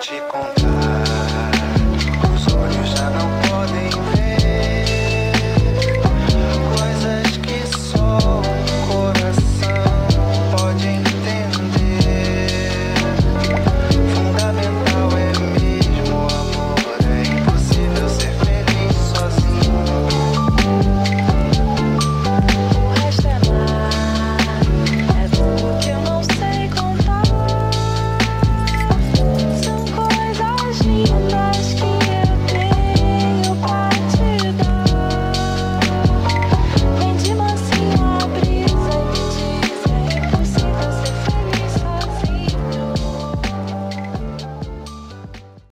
ci con